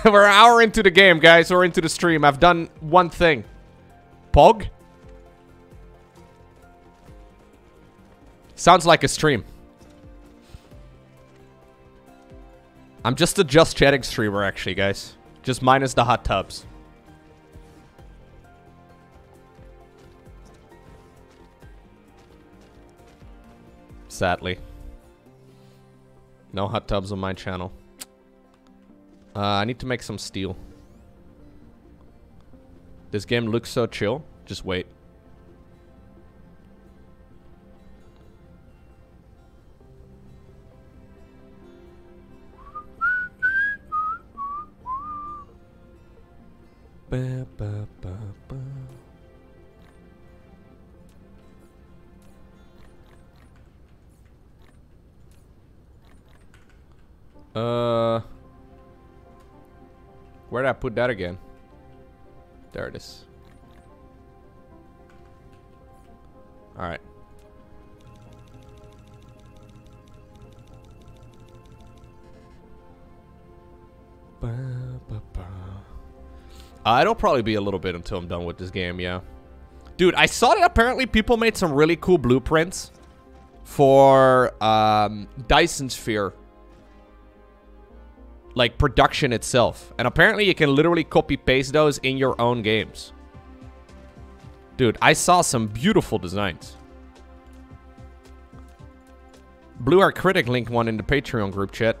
We're an hour into the game, guys, We're into the stream. I've done one thing. Pog? Sounds like a stream. I'm just a just chatting streamer, actually, guys. Just minus the hot tubs. Sadly. No hot tubs on my channel. Uh, I need to make some steel. This game looks so chill. Just wait. Ba, ba, ba. Uh, where did I put that again? There it is. All right. Ba, ba, ba. Uh, it'll probably be a little bit until I'm done with this game, yeah. Dude, I saw that apparently people made some really cool blueprints for um, Dyson Sphere. Like production itself. And apparently you can literally copy paste those in your own games. Dude, I saw some beautiful designs. Blue Art Critic linked one in the Patreon group chat.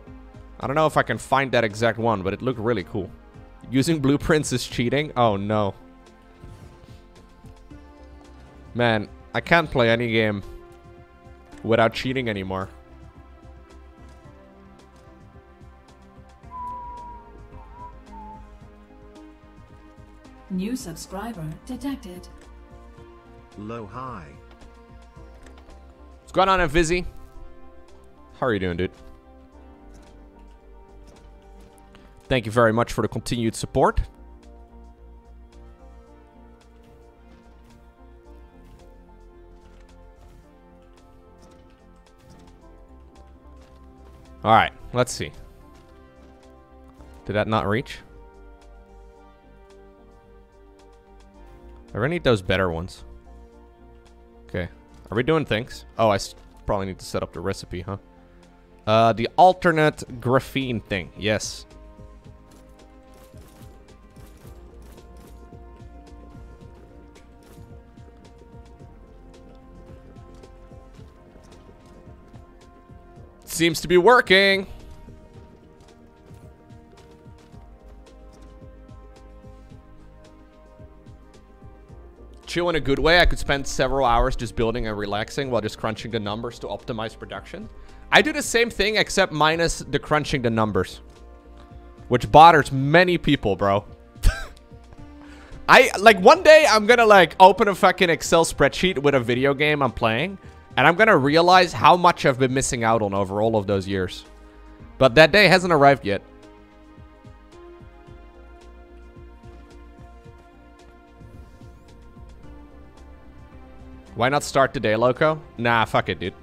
I don't know if I can find that exact one, but it looked really cool. Using blueprints is cheating? Oh no. Man, I can't play any game without cheating anymore. New subscriber detected. Low high. What's going on, Vizzy? How are you doing, dude? Thank you very much for the continued support. Alright, let's see. Did that not reach? I really need those better ones. Okay. Are we doing things? Oh, I probably need to set up the recipe, huh? Uh, the alternate graphene thing. Yes. Seems to be working. Chill in a good way. I could spend several hours just building and relaxing while just crunching the numbers to optimize production. I do the same thing except minus the crunching the numbers. Which bothers many people, bro. I, like, one day I'm gonna, like, open a fucking Excel spreadsheet with a video game I'm playing. And I'm gonna realize how much I've been missing out on over all of those years. But that day hasn't arrived yet. Why not start today, Lowko? Nah, fuck it, dude.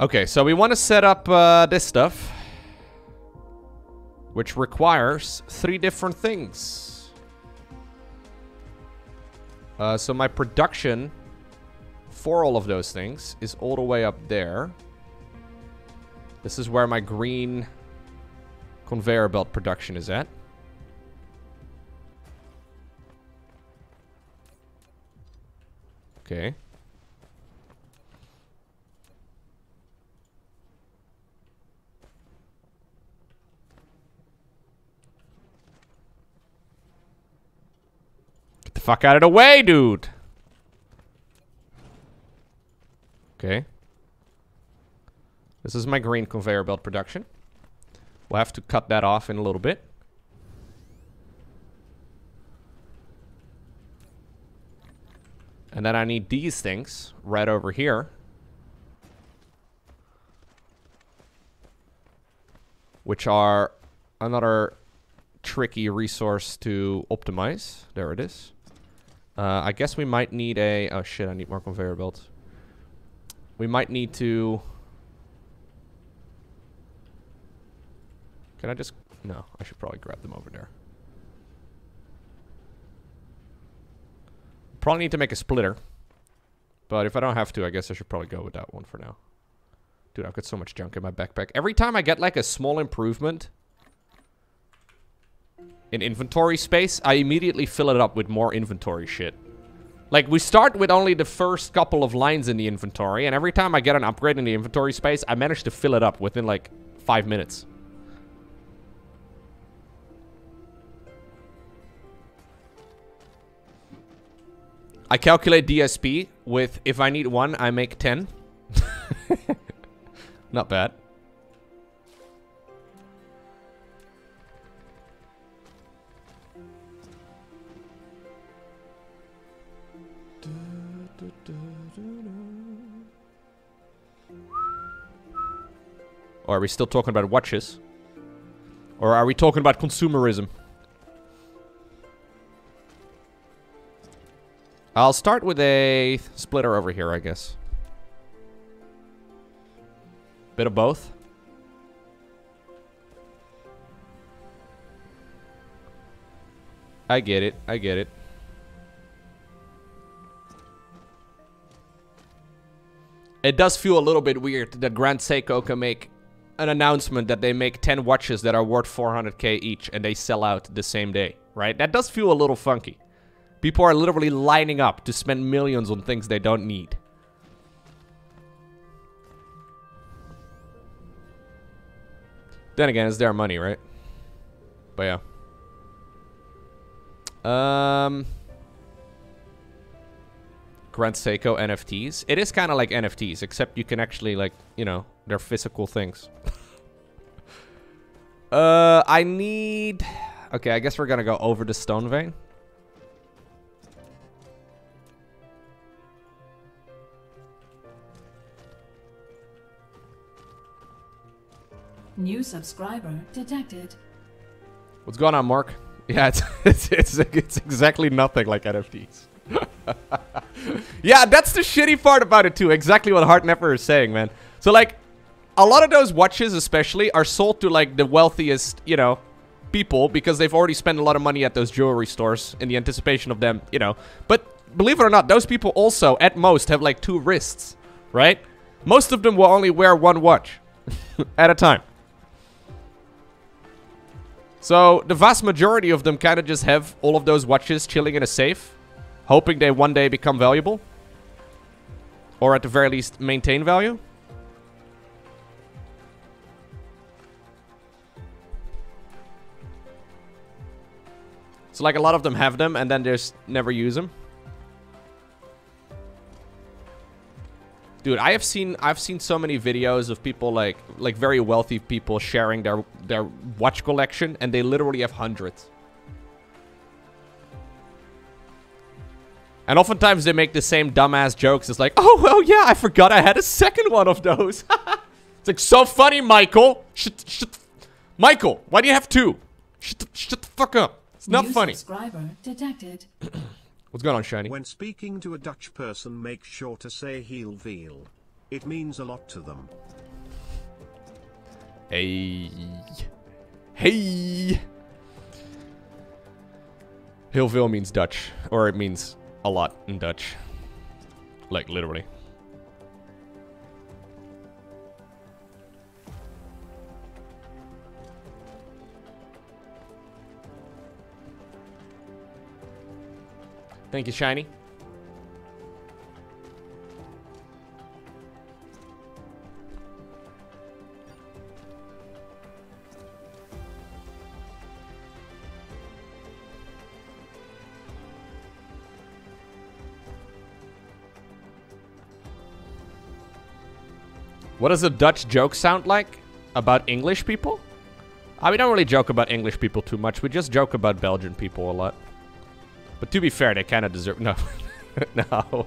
Okay, so we want to set up uh, this stuff. Which requires three different things. Uh, so my production for all of those things is all the way up there. This is where my green conveyor belt production is at. Okay. Get the fuck out of the way, dude. Okay. This is my green conveyor belt production. We'll have to cut that off in a little bit. And then I need these things right over here. Which are another tricky resource to optimize. There it is. Uh, I guess we might need a... Oh shit, I need more conveyor belts. We might need to... Can I just... No, I should probably grab them over there. Probably need to make a splitter. But if I don't have to, I guess I should probably go with that one for now. Dude, I've got so much junk in my backpack. Every time I get like a small improvement in inventory space, I immediately fill it up with more inventory shit. Like, we start with only the first couple of lines in the inventory, and every time I get an upgrade in the inventory space, I manage to fill it up within like five minutes. I calculate DSP with if I need one, I make 10. Not bad. Or are we still talking about watches? Or are we talking about consumerism? I'll start with a splitter over here, I guess. Bit of both. I get it. I get it. It does feel a little bit weird that Grand Seiko can make an announcement that they make 10 watches that are worth 400k each and they sell out the same day, right? That does feel a little funky. People are literally lining up to spend millions on things they don't need. Then again, it's their money, right? But yeah. Um... Grand Seiko NFTs. It is kind of like NFTs, except you can actually, like, you know, they're physical things. uh, I need... Okay, I guess we're gonna go over the stone vein. New subscriber detected. What's going on, Mark? Yeah, it's it's it's, it's exactly nothing like NFTs. yeah, that's the shitty part about it too. Exactly what Heartnepper is saying, man. So like, a lot of those watches, especially, are sold to like the wealthiest, you know, people because they've already spent a lot of money at those jewelry stores in the anticipation of them, you know. But believe it or not, those people also, at most, have like two wrists, right? Most of them will only wear one watch at a time. So the vast majority of them kind of just have all of those watches chilling in a safe, hoping they one day become valuable. Or at the very least, maintain value. So like a lot of them have them and then just never use them. Dude, I have seen I've seen so many videos of people like like very wealthy people sharing their their watch collection and they literally have hundreds. And oftentimes they make the same dumbass jokes. It's like, oh well, yeah, I forgot I had a second one of those. it's like so funny, Michael. Shut, shut, Michael, why do you have two? Shut, shut the fuck up. It's not New funny. subscriber detected. What's going on, Shiny? When speaking to a Dutch person, make sure to say heel veel. It means a lot to them. Hey. Hey. Hillville means Dutch. Or it means a lot in Dutch. Like, literally. Thank you, Shiny. What does a Dutch joke sound like? About English people? Uh, we don't really joke about English people too much. We just joke about Belgian people a lot. But to be fair, they kind of deserve... No. no.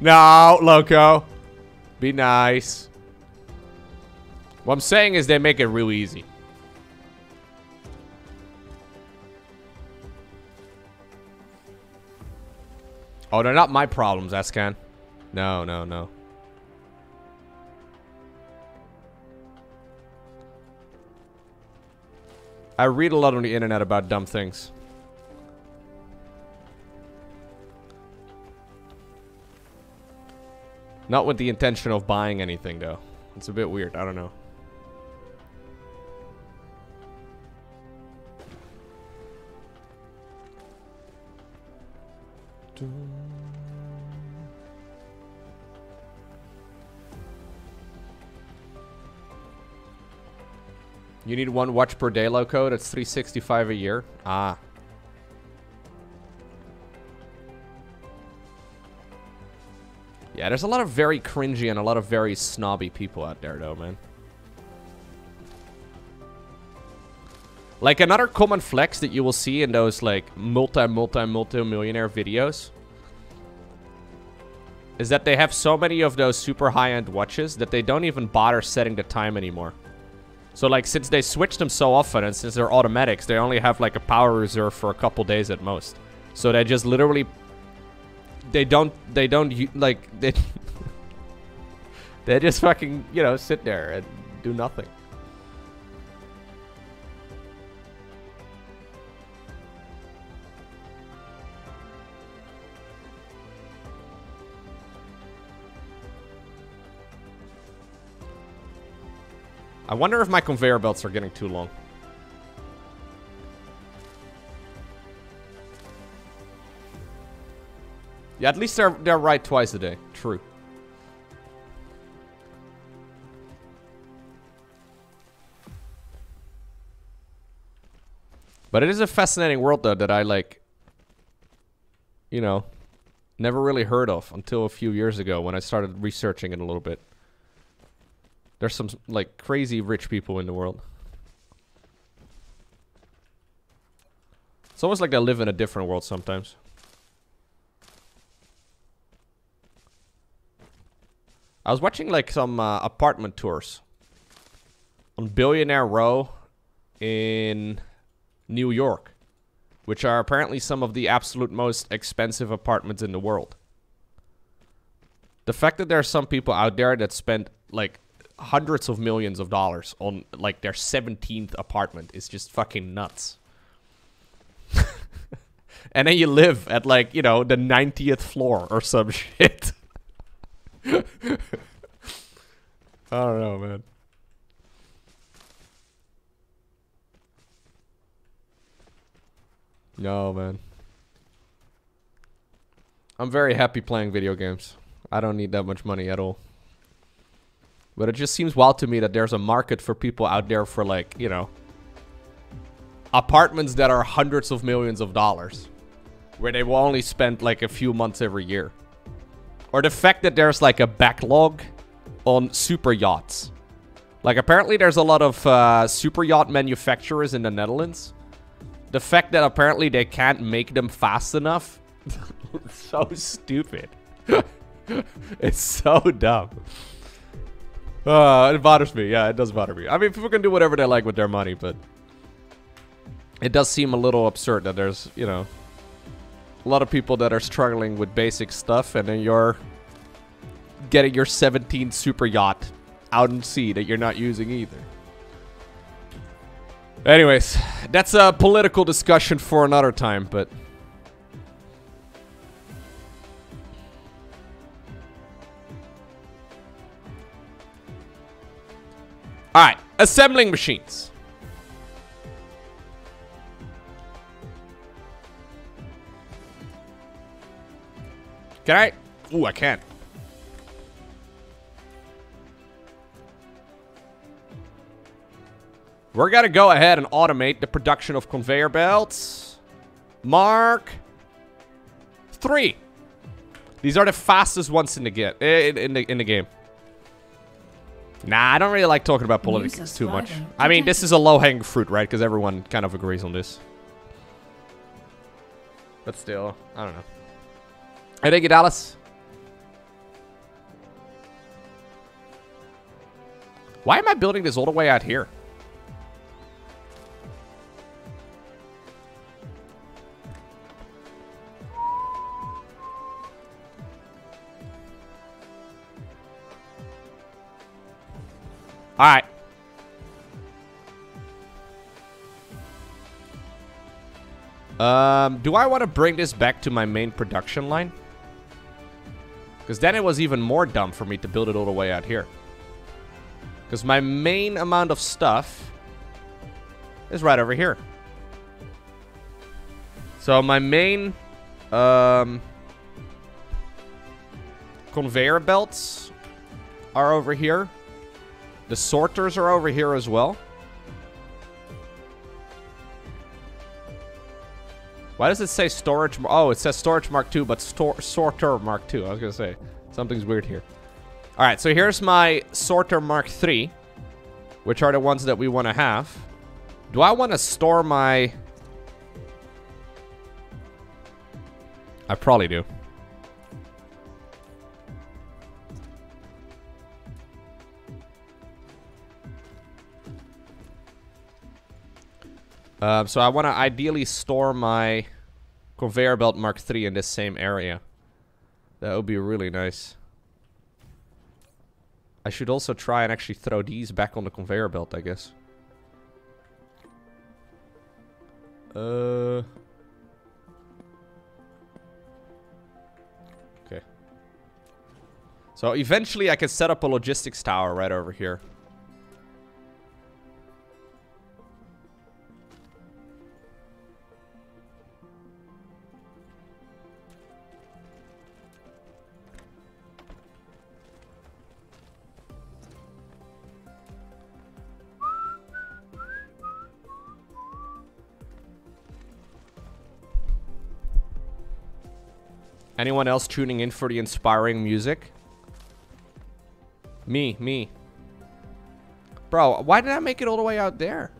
No, Lowko. Be nice. What I'm saying is they make it real easy. Oh, they're not my problems, Ascan. No, no, no. I read a lot on the internet about dumb things. Not with the intention of buying anything, though. It's a bit weird. I don't know. You need one watch per day Lowko. It's 365 a year. Ah. Yeah, there's a lot of very cringy and a lot of very snobby people out there, though, man. Like another common flex that you will see in those like multi, multi, multi millionaire videos is that they have so many of those super high-end watches that they don't even bother setting the time anymore. So like since they switch them so often and since they're automatics, they only have like a power reserve for a couple days at most. So they just literally they don't they don't like they they just fucking, you know, sit there and do nothing. I wonder if my conveyor belts are getting too long. Yeah, at least they're they're right twice a day. True. But it is a fascinating world though that I like you know, never really heard of until a few years ago when I started researching it a little bit. There's some like crazy rich people in the world. It's almost like they live in a different world sometimes. I was watching like some uh, apartment tours on Billionaire Row in New York, which are apparently some of the absolute most expensive apartments in the world. The fact that there are some people out there that spend like hundreds of millions of dollars on like their 17th apartment is just fucking nuts. and then you live at like, you know, the 90th floor or some shit. I don't know, man. No, man. I'm very happy playing video games. I don't need that much money at all. But it just seems wild to me that there's a market for people out there for like, you know, apartments that are hundreds of millions of dollars. Where they will only spend like a few months every year. Or the fact that there's like a backlog on super yachts. Like apparently there's a lot of uh, super yacht manufacturers in the Netherlands. The fact that apparently they can't make them fast enough. so stupid. it's so dumb. Uh, it bothers me. Yeah, it does bother me. I mean, people can do whatever they like with their money, but it does seem a little absurd that there's, you know, a lot of people that are struggling with basic stuff, and then you're getting your 17 super yacht out in sea that you're not using either. Anyways, that's a political discussion for another time, but Alright, assembling machines. Can I? Ooh, I can't. We're gonna go ahead and automate the production of conveyor belts. Mark three. These are the fastest ones in the get in, in the in the game. Nah, I don't really like talking about politics too much. I mean, this is a low-hanging fruit, right? Because everyone kind of agrees on this. But still, I don't know. I think it, Dallas. Why am I building this all the way out here? Alright. Um, do I want to bring this back to my main production line? Because then it was even more dumb for me to build it all the way out here. Because my main amount of stuff is right over here. So my main um, conveyor belts are over here. The sorters are over here as well. Why does it say storage? Oh, it says storage mark 2, but stor sorter mark 2. I was to say, something's weird here. All right, so here's my sorter mark 3, which are the ones that we want to have. Do I want to store my... I probably do. Um, so I want to ideally store my conveyor belt Mark III in this same area. That would be really nice. I should also try and actually throw these back on the conveyor belt, I guess. Uh... Okay. So eventually I can set up a logistics tower right over here. Anyone else tuning in for the inspiring music? Me, me. Bro, why did I make it all the way out there?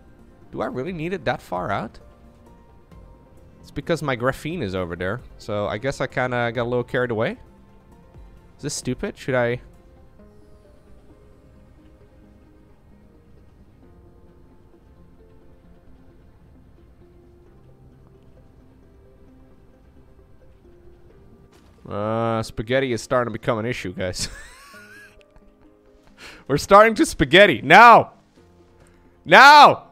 Do I really need it that far out? It's because my graphene is over there. So I guess I kind of got a little carried away. Is this stupid? Should I... Uh, spaghetti is starting to become an issue, guys. We're starting to spaghetti. Now! Now!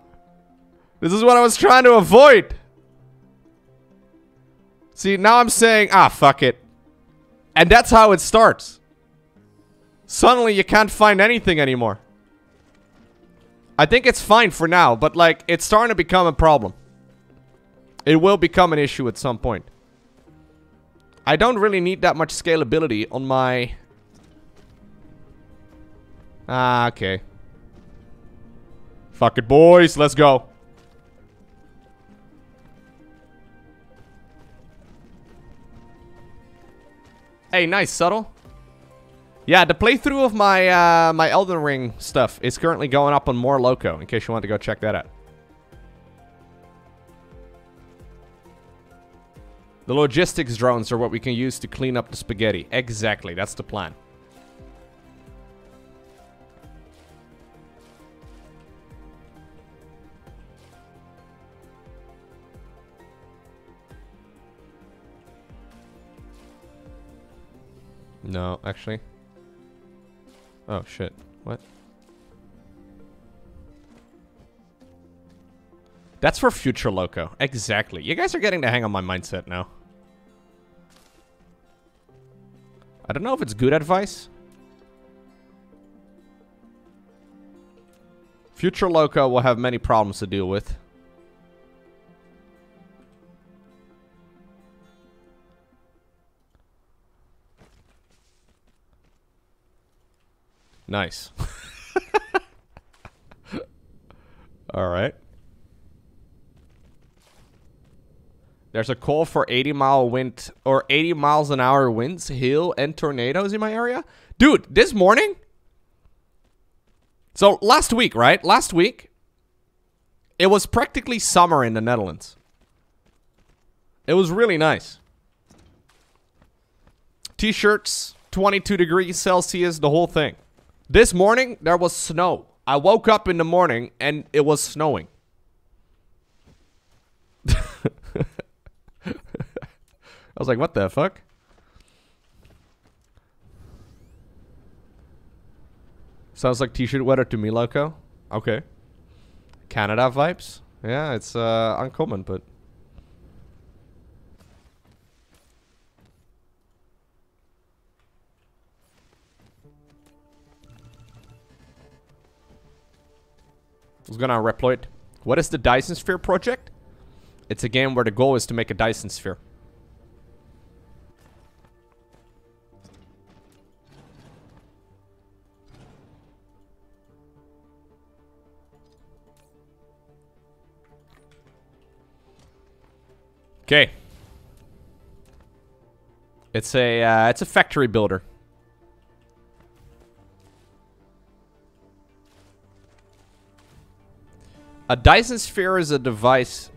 This is what I was trying to avoid. See, now I'm saying, ah, fuck it. And that's how it starts. Suddenly you can't find anything anymore. I think it's fine for now, but like, it's starting to become a problem. It will become an issue at some point. I don't really need that much scalability on my... Ah, okay. Fuck it, boys. Let's go. Hey, nice, subtle. Yeah, the playthrough of my uh, my Elden Ring stuff is currently going up on More Lowko, in case you want to go check that out. The logistics drones are what we can use to clean up the spaghetti. Exactly, that's the plan. No, actually. Oh, shit. What? That's for future Lowko. Exactly. You guys are getting the hang of my mindset now. I don't know if it's good advice. Future Lowko will have many problems to deal with. Nice. All right. There's a call for 80 mile wind or 80 miles an hour winds, hail, and tornadoes in my area. Dude, this morning. So last week, right? Last week, it was practically summer in the Netherlands. It was really nice. T-shirts, 22 degrees Celsius, the whole thing. This morning, there was snow. I woke up in the morning and it was snowing. I was like, what the fuck? Sounds like t-shirt weather to me, Lowko. Okay. Canada vibes. Yeah, it's uh, uncommon, but... I was gonna reploid. What is the Dyson Sphere project? It's a game where the goal is to make a Dyson Sphere. Okay. It's a uh, it's a factory builder. A Dyson Sphere is a device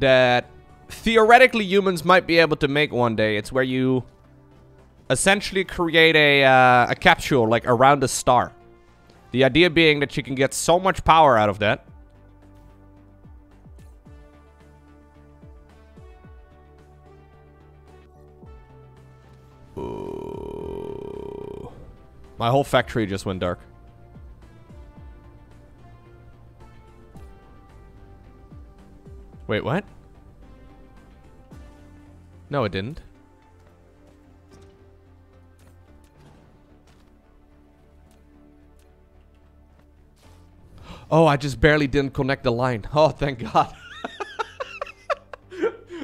that theoretically humans might be able to make one day. It's where you essentially create a uh, a capsule like around a star. The idea being that you can get so much power out of that Ooh. My whole factory just went dark. Wait, what? No, it didn't. Oh, I just barely didn't connect the line. Oh, thank God.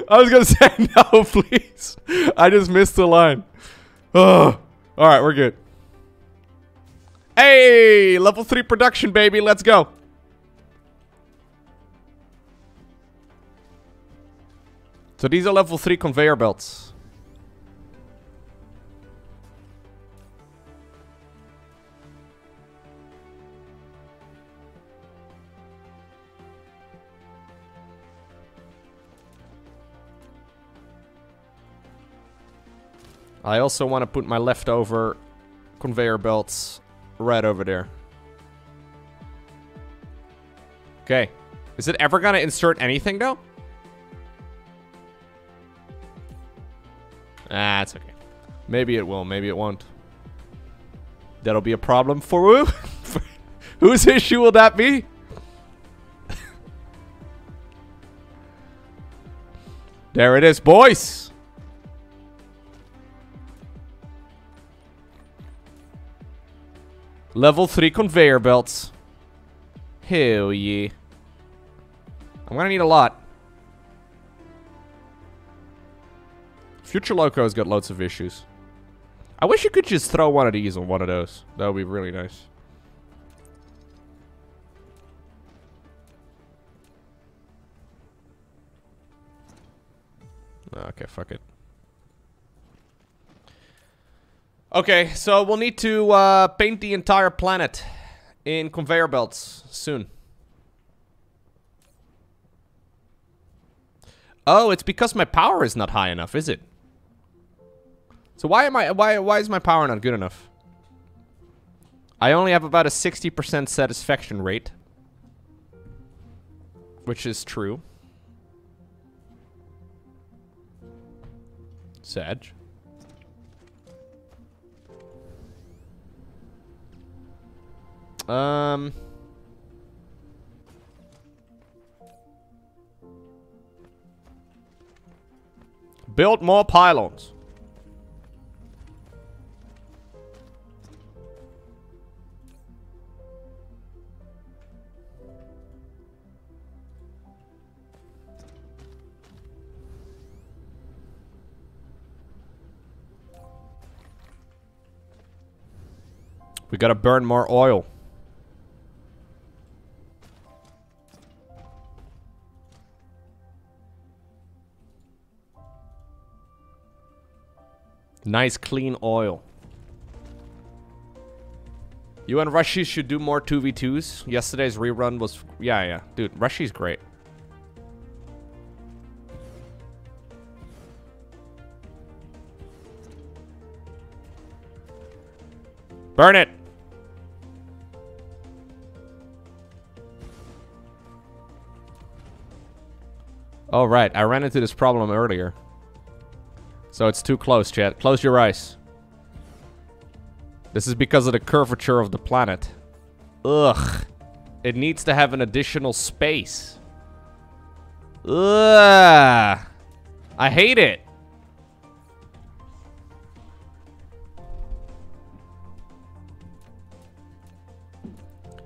I was gonna say no, please. I just missed the line. Oh, all right, we're good. Hey, level three production, baby. Let's go. So these are level three conveyor belts. I also want to put my leftover conveyor belts right over there. Okay. Is it ever going to insert anything, though? Ah, it's okay. Maybe it will, maybe it won't. That'll be a problem for who? Whose issue will that be? there it is, boys. Level 3 conveyor belts. Hell yeah. I'm gonna need a lot. Future Lowko's got lots of issues. I wish you could just throw one of these on one of those. That would be really nice. Okay, fuck it. Okay, so we'll need to uh, paint the entire planet in conveyor belts soon. Oh, it's because my power is not high enough, is it? So why am I why why is my power not good enough? I only have about a 60% satisfaction rate. Which is true. Sag. Um. Build more pylons. We gotta burn more oil. Nice clean oil. You and Rushy should do more 2v2s. Yesterday's rerun was... Yeah, yeah. Dude, Rushy's great. Burn it! Oh, right. I ran into this problem earlier. So it's too close, chat. Close your eyes. This is because of the curvature of the planet. Ugh. It needs to have an additional space. Ugh. I hate it.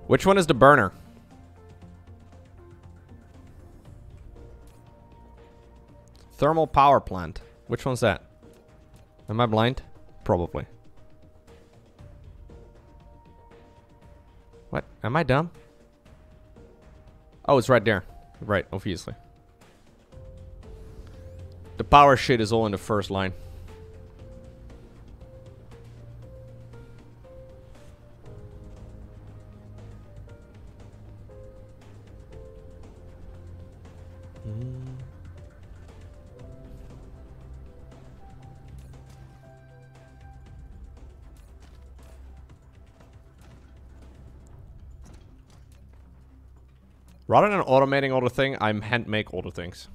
Which one is the burner? Thermal power plant. Which one's that? Am I blind? Probably. What? Am I dumb? Oh, it's right there. Right, obviously. The power shit is all in the first line. Rather than automating all the thing, I'm hand make all the things.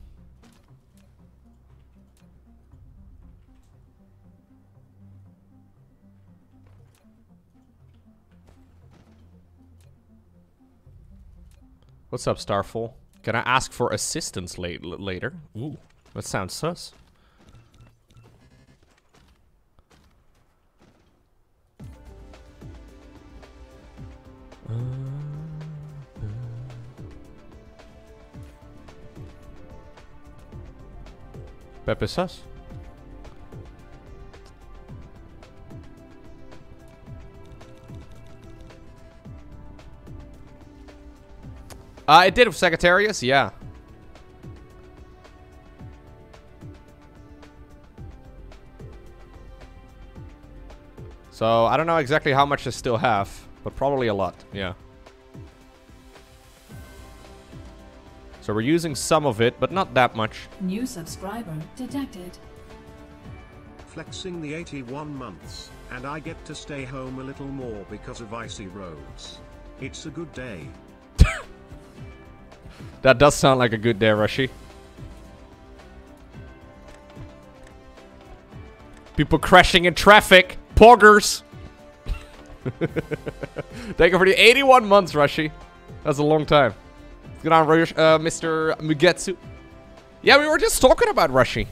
What's up, Starfall? Can I ask for assistance la later? Ooh, that sounds sus. Uh, I did with Sagittarius, yeah. So, I don't know exactly how much I still have, but probably a lot, yeah. So we're using some of it, but not that much. New subscriber detected. Flexing the 81 months, and I get to stay home a little more because of icy roads. It's a good day. That does sound like a good day, Rushy. People crashing in traffic. Poggers. Thank you for the 81 months, Rushy. That's a long time. Good on, uh, Mr. Mugetsu. Yeah, we were just talking about Rushy.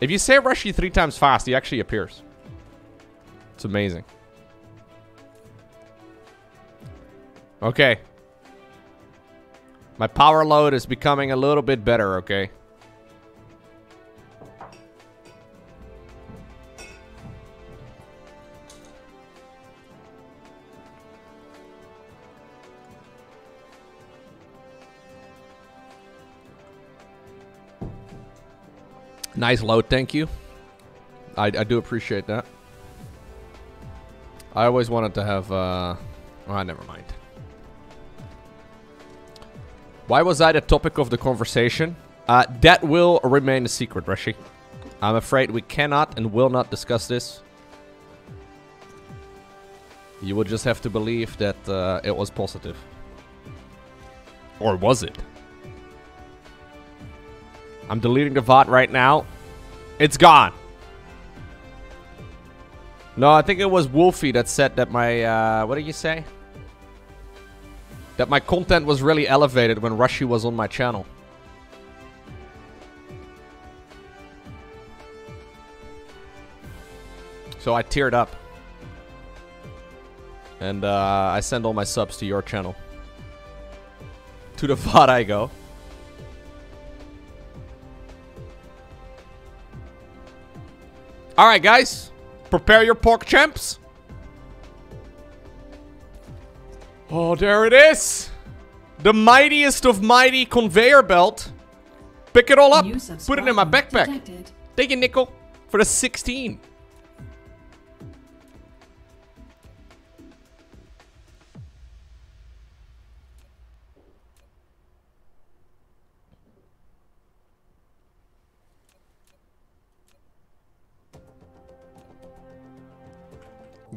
If you say Rushy three times fast, he actually appears. It's amazing. Okay. My power load is becoming a little bit better, okay? Nice load, thank you. I, I do appreciate that. I always wanted to have, uh... Oh, never mind. Why was I the topic of the conversation? Uh, that will remain a secret, Rushy. I'm afraid we cannot and will not discuss this. You will just have to believe that uh, it was positive. Or was it? I'm deleting the VOD right now. It's gone. No, I think it was Wolfie that said that my, uh, what did you say? That my content was really elevated when Rushy was on my channel. So I teared up. And uh, I send all my subs to your channel. To the VOD I go. Alright, guys. Prepare your PogChamps. Oh, there it is. The mightiest of mighty conveyor belt. Pick it all up. Put it in my backpack. detected. Take it, Nickel. For the 16.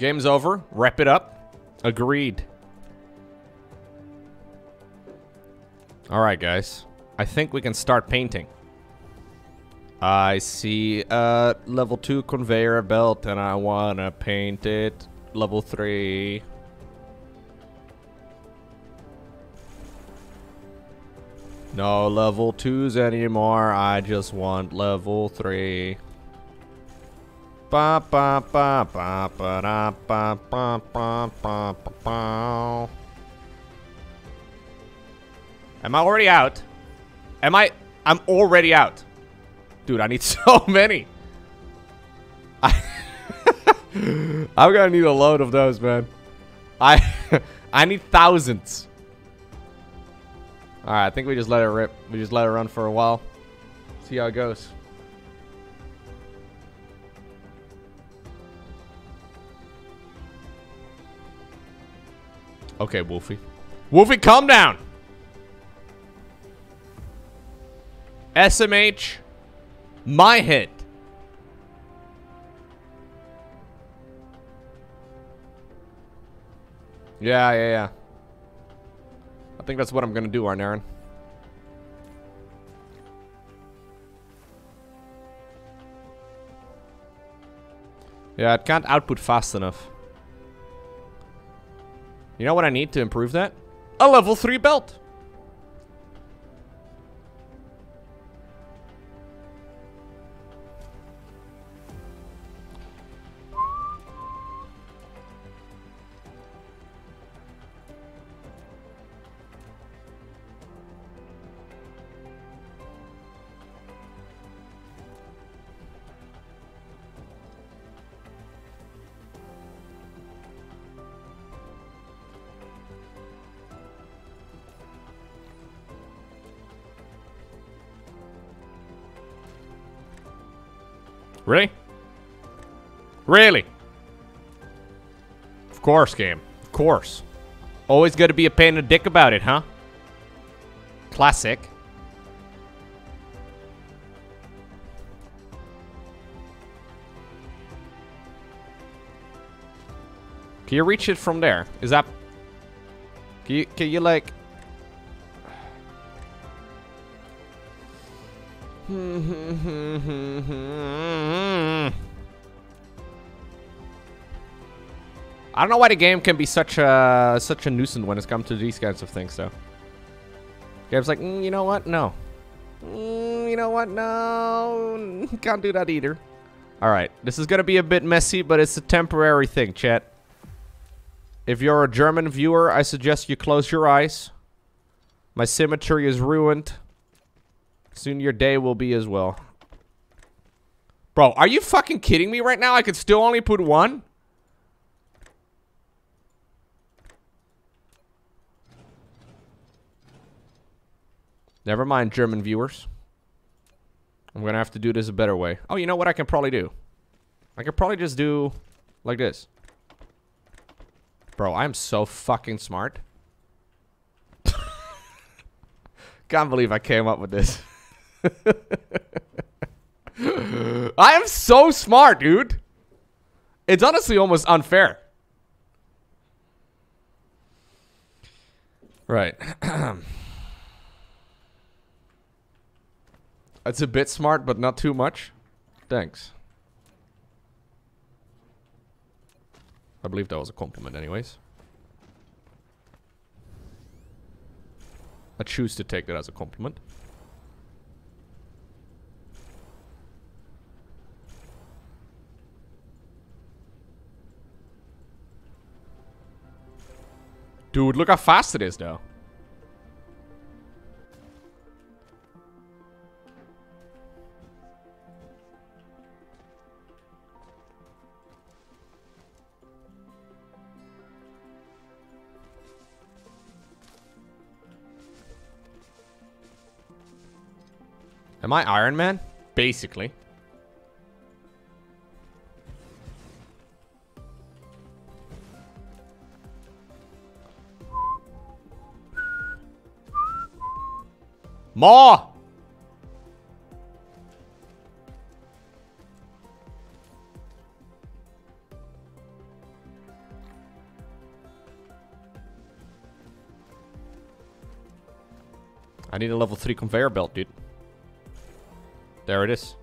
Game's over. Wrap it up. Agreed. Alright, guys. I think we can start painting. I see a level 2 conveyor belt and I wanna paint it level 3. No level 2s anymore, I just want level 3. Ba ba ba ba ba da ba ba ba ba ba ba. Am I already out? Am I I'm already out. Dude, I need so many. I I'm gonna need a load of those, man. I I need thousands. Alright, I think we just let it rip. We just let it run for a while. See how it goes. Okay, Wolfie. Wolfie, calm down! SMH, my hit. Yeah, yeah, yeah. I think that's what I'm gonna do, Arnaren. Yeah, it can't output fast enough. You know what I need to improve that? A level 3 belt! Really? Of course, game. Of course. Always gotta be a pain in the dick about it, huh? Classic. Can you reach it from there? Is that... Can you, can you like... I don't know why the game can be such a such a nuisance when it's come to these kinds of things, though. Game's like, mm, you know what? No. Mm, you know what? No. Can't do that either. Alright, this is gonna be a bit messy, but it's a temporary thing, chat. If you're a German viewer, I suggest you close your eyes. My symmetry is ruined. Soon your day will be as well. Bro, are you fucking kidding me right now? I could still only put one? Never mind, German viewers. I'm gonna have to do this a better way. Oh, you know what I can probably do? I could probably just do like this. Bro, I'm so fucking smart. Can't believe I came up with this. I am so smart, dude. It's honestly almost unfair. Right. it's a bit smart, but not too much. Thanks. I believe that was a compliment anyways. I choose to take that as a compliment. Dude, look how fast it is, though. Am I Iron Man? Basically. More! I need a level 3 conveyor belt, dude. There it is.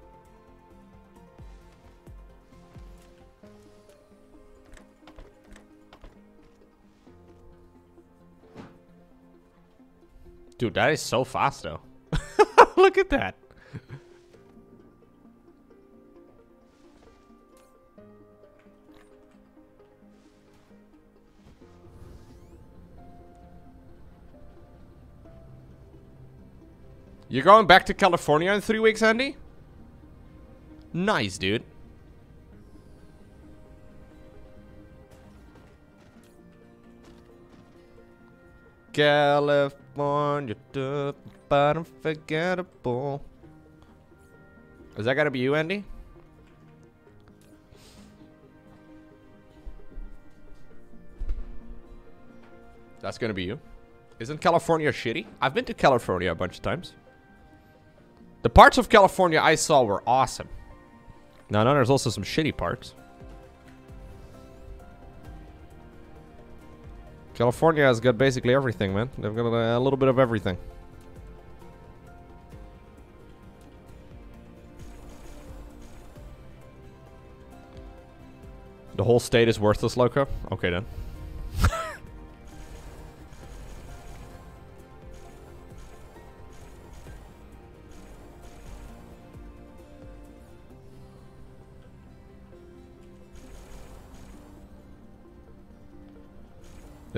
Dude, that is so fast, though. Look at that. You're going back to California in three weeks, Andy? Nice, dude. California, but unforgettable. Is that gotta be you, Andy? That's gonna be you. Isn't California shitty? I've been to California a bunch of times. The parts of California I saw were awesome. Now, no, there's also some shitty parts. California has got basically everything, man. They've got a, a little bit of everything. The whole state is worthless, Lowko? Okay, then.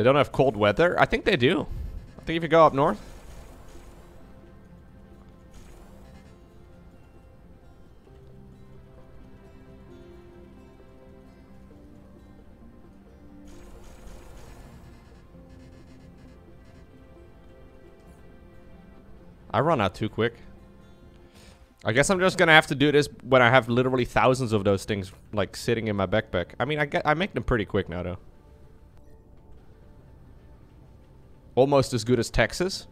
They don't have cold weather? I think they do. I think if you go up north. I run out too quick. I guess I'm just gonna have to do this when I have literally thousands of those things like sitting in my backpack. I mean, I get I make them pretty quick now though. Almost as good as Texas.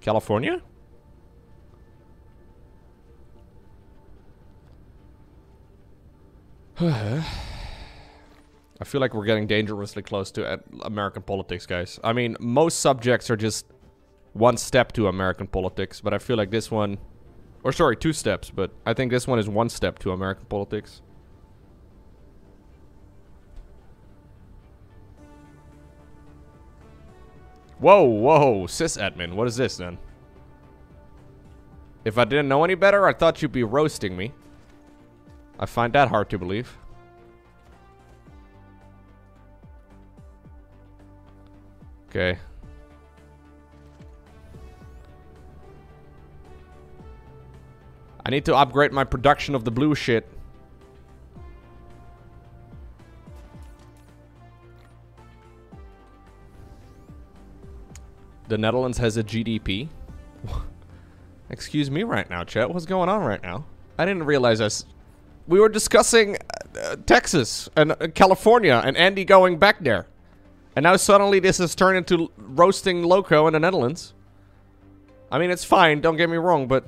California? I feel like we're getting dangerously close to uh, American politics, guys. I mean, most subjects are just one step to American politics, but I feel like this one... Or sorry, two steps, but I think this one is one step to American politics. Whoa, whoa, sis admin, what is this then? If I didn't know any better, I thought you'd be roasting me. I find that hard to believe. Okay. I need to upgrade my production of the blue shit. The Netherlands has a GDP. Excuse me right now, chat. What's going on right now? I didn't realize this. We were discussing uh, Texas and uh, California and Andy going back there. And now suddenly this has turned into roasting Lowko in the Netherlands. I mean, it's fine, don't get me wrong, but...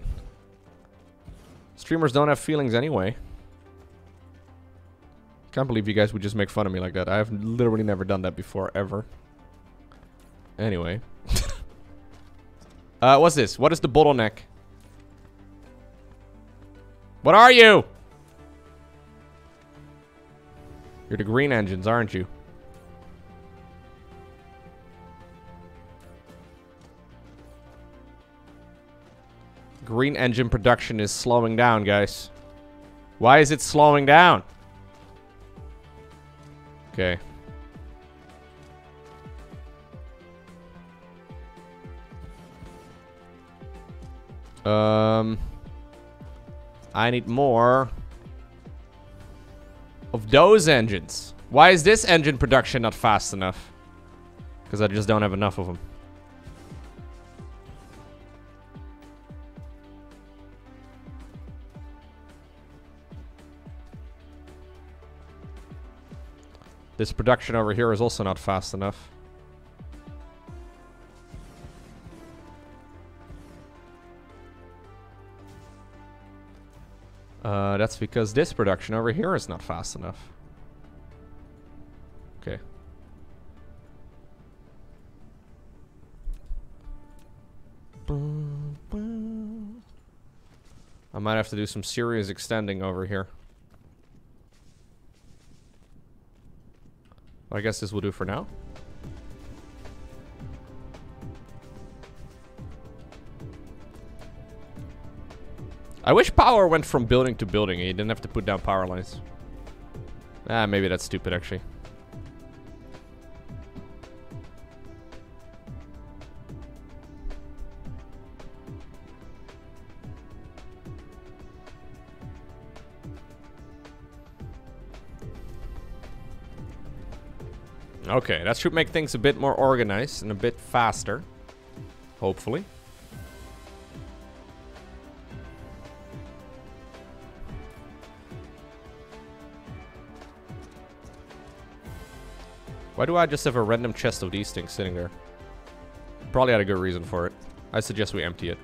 Streamers don't have feelings anyway. Can't believe you guys would just make fun of me like that. I've literally never done that before, ever. Anyway. Uh, what's this? What is the bottleneck? What are you? You're the green engines, aren't you? Green engine production is slowing down, guys. Why is it slowing down? Okay. Um, I need more of those engines. Why is this engine production not fast enough? Because I just don't have enough of them. This production over here is also not fast enough. Uh, that's because this production over here is not fast enough. Okay. I might have to do some serious extending over here. I guess this will do for now. I wish power went from building to building and you didn't have to put down power lines. Ah, maybe that's stupid actually. Okay, that should make things a bit more organized and a bit faster. Hopefully. Do I just have a random chest of these things sitting there? Probably had a good reason for it. I suggest we empty it.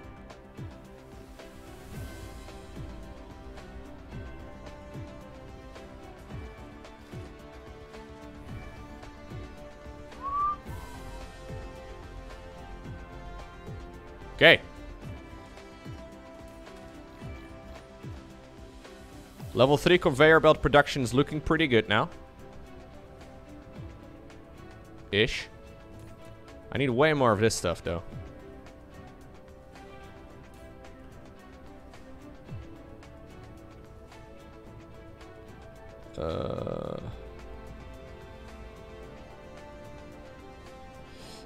Okay. Level 3 conveyor belt production is looking pretty good now. Ish. I need way more of this stuff, though. Uh...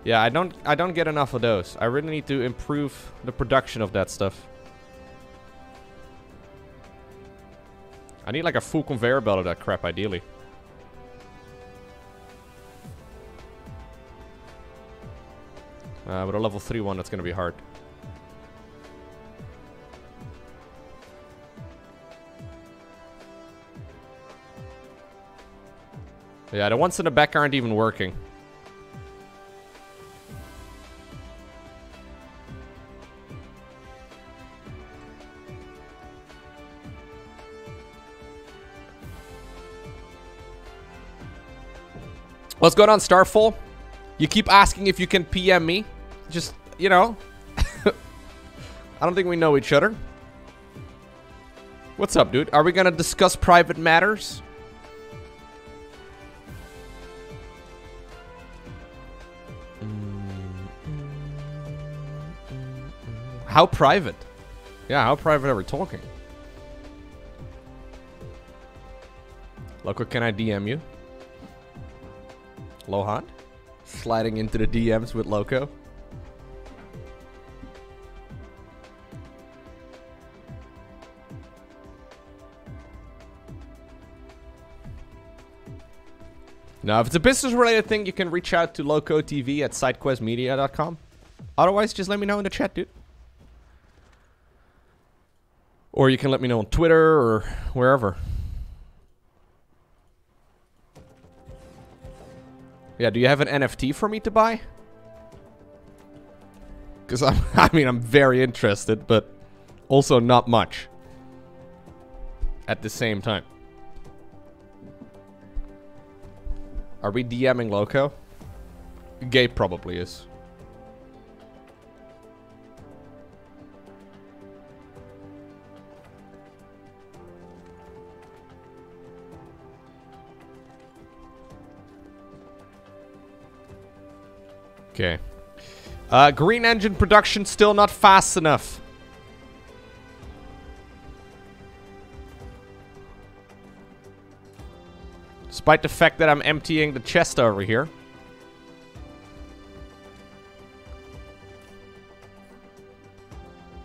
Yeah, I don't I don't get enough of those. I really need to improve the production of that stuff. I need like a full conveyor belt of that crap ideally. Uh, with a level 3 one, that's going to be hard. Yeah, the ones in the back aren't even working. What's going on, Starfall? You keep asking if you can PM me. Just, you know. I don't think we know each other. What's up, dude? Are we gonna discuss private matters? How private? Yeah, how private are we talking? Lowko, can I DM you? Lohan? Sliding into the DMs with Lowko? Now, if it's a business-related thing, you can reach out to LowkoTV at sidequestmedia.com. Otherwise, just let me know in the chat, dude. Or you can let me know on Twitter or wherever. Yeah, do you have an NFT for me to buy? Because I'm, I mean, I'm very interested, but also not much. At the same time. Are we DMing Lowko? Gabe probably is. Okay. Uh, green engine production still not fast enough. Despite the fact that I'm emptying the chest over here.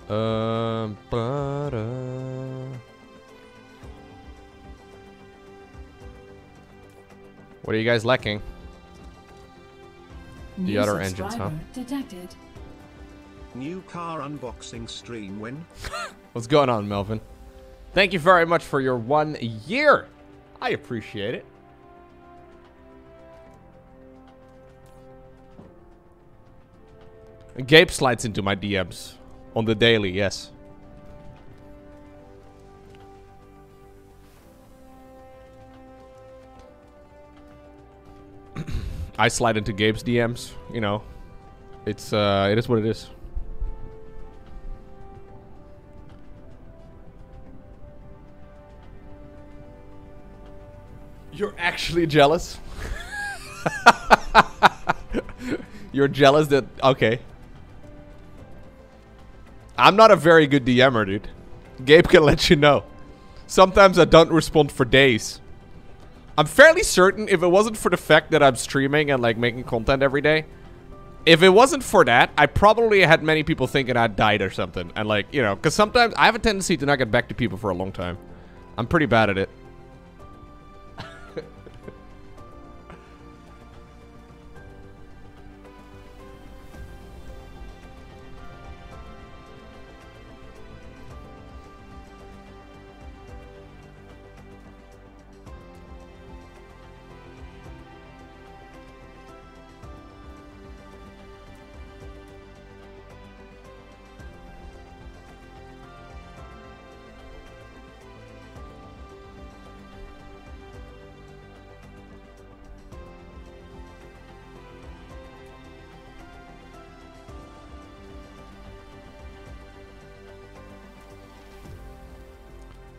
Um, but, uh... What are you guys lacking? The New other engines, huh? subscriber Detected. New car unboxing stream win. What's going on, Melvin? Thank you very much for your one year. I appreciate it. Gabe slides into my DMs on the daily, yes. I slide into Gabe's DMs, you know. It's uh it is what it is. You're actually jealous? You're jealous that okay. I'm not a very good DMer, dude. Gabe can let you know. Sometimes I don't respond for days. I'm fairly certain if it wasn't for the fact that I'm streaming and like making content every day, if it wasn't for that, I probably had many people thinking I died or something. And like, you know, because sometimes I have a tendency to not get back to people for a long time. I'm pretty bad at it.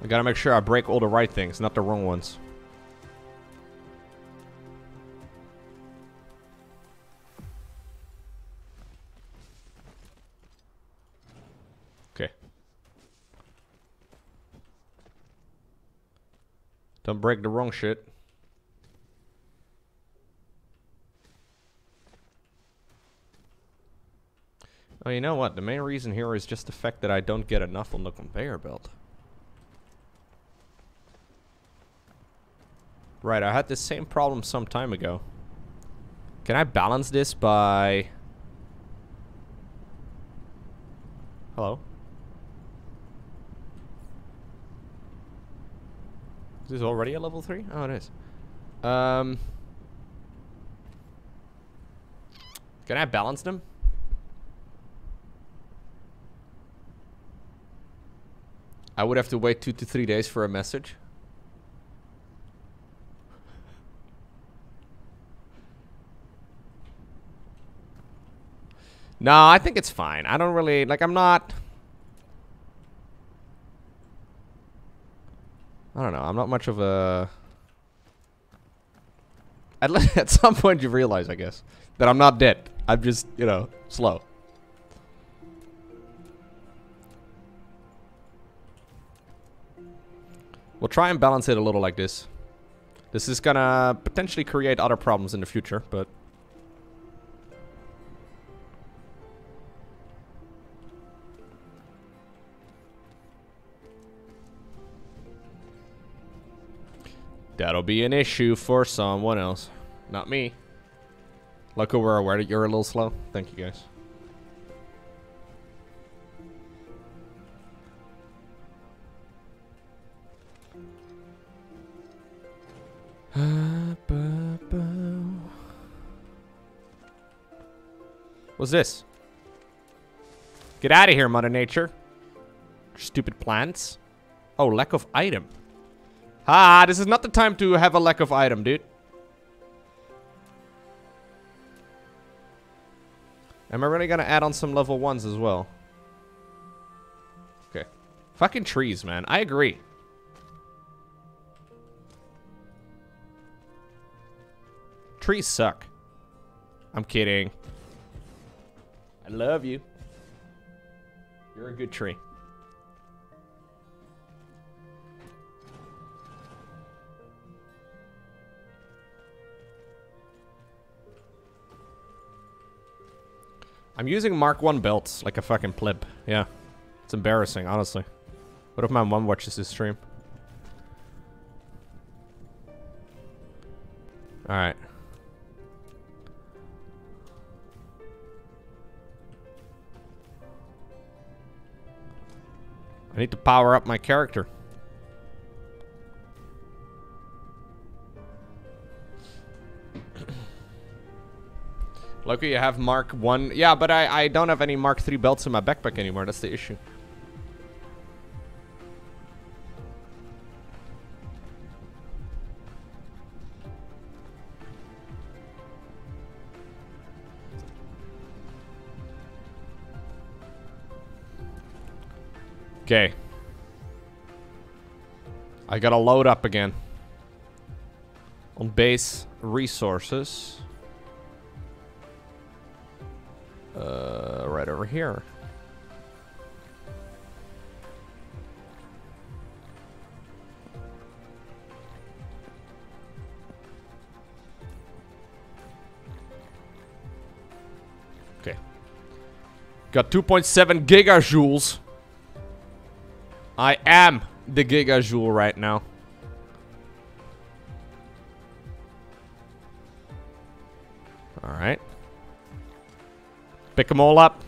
I gotta make sure I break all the right things, not the wrong ones. Okay. Don't break the wrong shit. Oh, you know what? The main reason here is just the fact that I don't get enough on the conveyor belt. Right, I had the same problem some time ago. Can I balance this by... Hello? Is this already a level 3? Oh, it is. Um... Can I balance them? I would have to wait two to three days for a message. No, I think it's fine. I don't really, like, I'm not... I don't know. I'm not much of a... At, at some point you realize, I guess, that I'm not dead. I'm just, you know, slow. We'll try and balance it a little like this. This is gonna potentially create other problems in the future, but... That'll be an issue for someone else. Not me. Look we're aware that you're a little slow. Thank you, guys. What's this? Get out of here, Mother Nature. Stupid plants. Oh, lack of item. Ah, this is not the time to have a lack of item, dude. Am I really gonna add on some level ones as well? Okay. Fucking trees, man. I agree. Trees suck. I'm kidding. I love you. You're a good tree. I'm using Mark 1 belts like a fucking pleb. Yeah. It's embarrassing, honestly. What if my mom watches this stream? Alright. I need to power up my character. Lucky you have Mark 1. Yeah, but I, I don't have any Mark 3 belts in my backpack anymore. That's the issue. Okay. I gotta load up again. On base resources. Here. Okay. Got 2.7 gigajoules. I am the gigajoule right now. Alright. Pick them all up.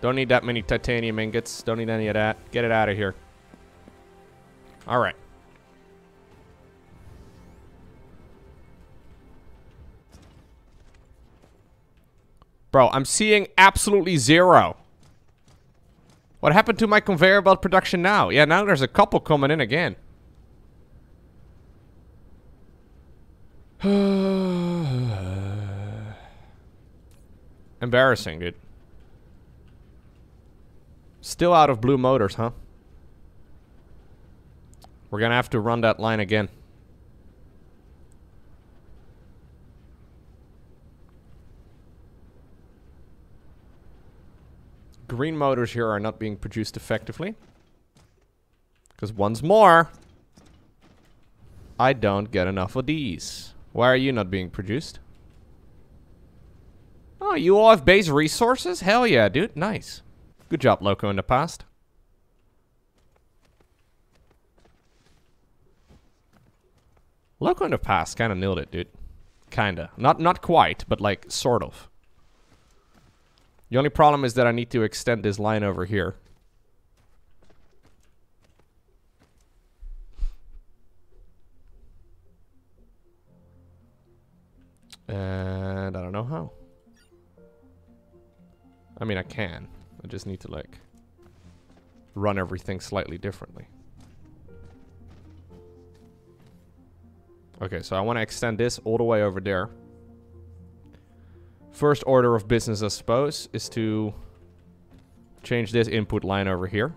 Don't need that many titanium ingots. Don't need any of that. Get it out of here. Alright. Bro, I'm seeing absolutely zero. What happened to my conveyor belt production now? Yeah, now there's a couple coming in again. Embarrassing, dude. Still out of blue motors, huh? We're gonna have to run that line again. Green motors here are not being produced effectively. Because once more, I don't get enough of these. Why are you not being produced? Oh, you all have base resources? Hell yeah, dude. Nice. Good job, Lowko, in the past. Lowko in the past kind of nailed it, dude. Kinda. Not not quite, but like, sort of. The only problem is that I need to extend this line over here. And I don't know how. I mean, I can. I just need to, like, run everything slightly differently. Okay, so I want to extend this all the way over there. First order of business, I suppose, is to change this input line over here.